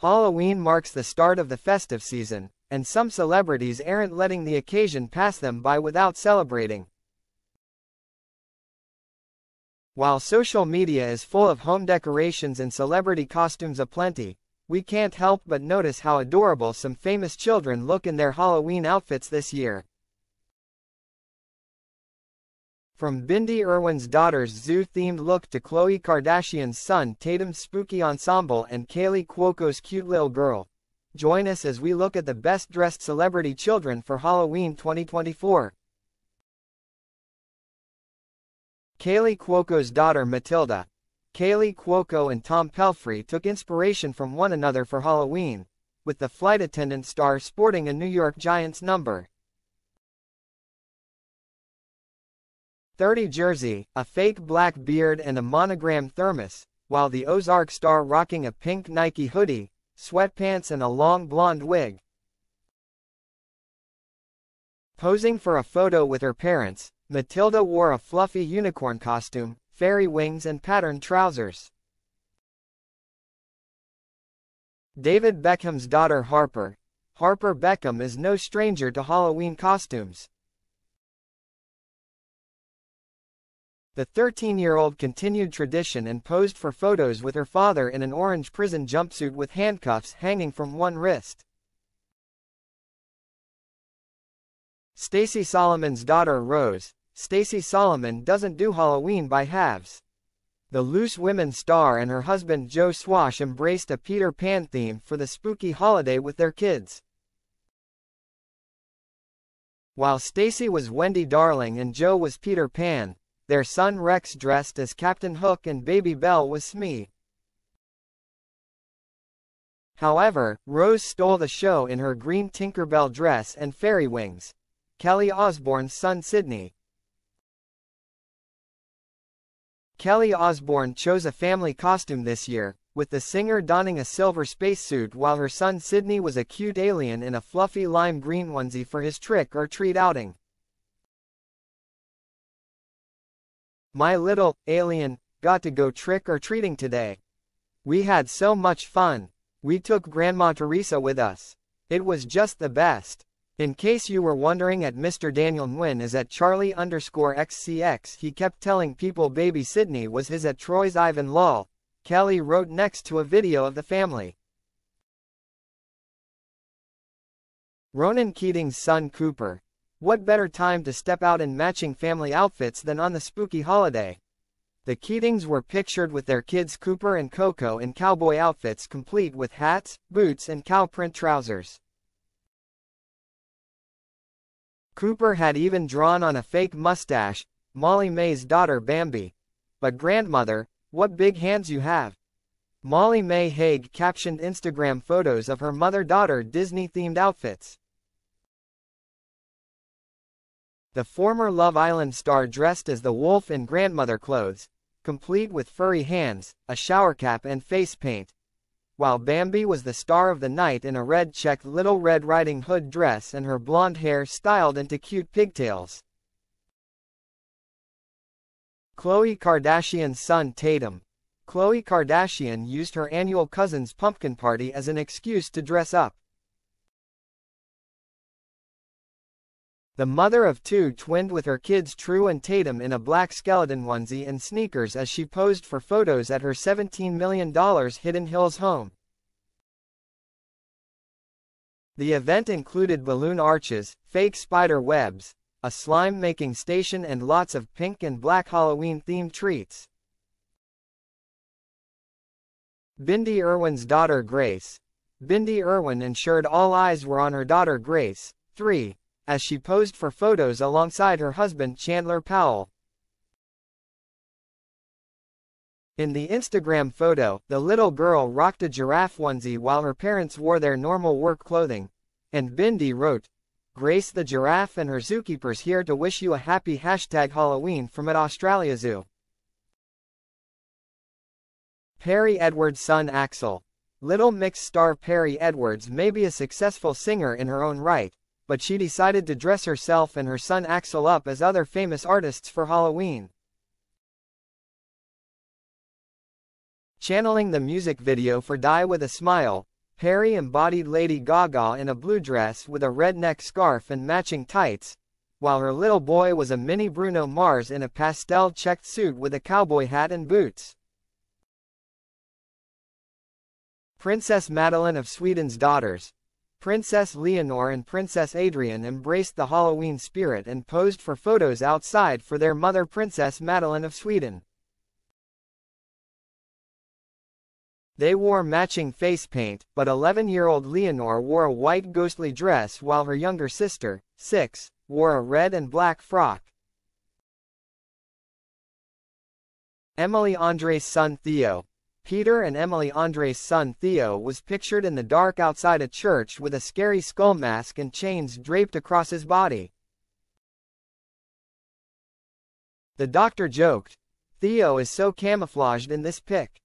Halloween marks the start of the festive season, and some celebrities aren't letting the occasion pass them by without celebrating. While social media is full of home decorations and celebrity costumes aplenty, we can't help but notice how adorable some famous children look in their Halloween outfits this year. From Bindi Irwin's daughter's zoo-themed look to Khloe Kardashian's son Tatum's spooky ensemble and Kaley Cuoco's cute little girl. Join us as we look at the best-dressed celebrity children for Halloween 2024. Kaley Cuoco's daughter Matilda. Kaley Cuoco and Tom Pelphrey took inspiration from one another for Halloween, with the flight attendant star sporting a New York Giants number. 30 jersey, a fake black beard and a monogram thermos, while the Ozark star rocking a pink Nike hoodie, sweatpants and a long blonde wig. Posing for a photo with her parents, Matilda wore a fluffy unicorn costume, fairy wings and patterned trousers. David Beckham's daughter Harper. Harper Beckham is no stranger to Halloween costumes. The 13-year-old continued tradition and posed for photos with her father in an orange prison jumpsuit with handcuffs hanging from one wrist. Stacey Solomon's daughter Rose, Stacey Solomon doesn't do Halloween by halves. The Loose Women star and her husband Joe Swash embraced a Peter Pan theme for the spooky holiday with their kids. While Stacey was Wendy Darling and Joe was Peter Pan, their son Rex dressed as Captain Hook and baby Belle was Smee. However, Rose stole the show in her green Tinkerbell dress and fairy wings. Kelly Osbourne's son Sydney, Kelly Osbourne chose a family costume this year, with the singer donning a silver spacesuit while her son Sydney was a cute alien in a fluffy lime green onesie for his trick-or-treat outing. My little alien got to go trick-or-treating today. We had so much fun. We took Grandma Teresa with us. It was just the best. In case you were wondering at Mr. Daniel Nguyen is at Charli underscore XCX he kept telling people baby Sydney was his at troyesivan lol. Kelly wrote next to a video of the family. Ronan Keating's son Cooper. What better time to step out in matching family outfits than on the spooky holiday? The Keatings were pictured with their kids Cooper and Coco in cowboy outfits complete with hats, boots and cow print trousers. Cooper had even drawn on a fake mustache, Molly-Mae's daughter Bambi. But grandmother, what big hands you have. Molly-Mae Hague captioned Instagram photos of her mother-daughter Disney-themed outfits. The former Love Island star dressed as the wolf in grandmother clothes, complete with furry hands, a shower cap and face paint while Bambi was the star of the night in a red-checked Little Red Riding Hood dress and her blonde hair styled into cute pigtails. Khloe Kardashian's son Tatum. Khloe Kardashian used her annual cousin's pumpkin party as an excuse to dress up. The mother of two twinned with her kids True and Tatum in a black skeleton onesie and sneakers as she posed for photos at her $17 million Hidden Hills home. The event included balloon arches, fake spider webs, a slime-making station and lots of pink and black Halloween-themed treats. Bindi Irwin's daughter Grace. Bindi Irwin ensured all eyes were on her daughter Grace, 3, as she posed for photos alongside her husband Chandler Powell. In the Instagram photo, the little girl rocked a giraffe onesie while her parents wore their normal work clothing. And Bindi wrote, Grace the giraffe and her zookeepers here to wish you a happy hashtag Halloween from at Australia Zoo. Perrie Edwards' son Axel. Little Mix star Perrie Edwards may be a successful singer in her own right, but she decided to dress herself and her son Axel up as other famous artists for Halloween. Channeling the music video for Die With a Smile, Harry embodied Lady Gaga in a blue dress with a red neck scarf and matching tights, while her little boy was a mini Bruno Mars in a pastel checked suit with a cowboy hat and boots. Princess Madeleine of Sweden's daughters, Princess Leonor and Princess Adrienne embraced the Halloween spirit and posed for photos outside for their mother Princess Madeleine of Sweden. They wore matching face paint, but 11-year-old Leonor wore a white ghostly dress while her younger sister, 6, wore a red and black frock. Emily Andre's son Theo. Peter and Emily Andre's son Theo was pictured in the dark outside a church with a scary skull mask and chains draped across his body. The doctor joked, Theo is so camouflaged in this pic.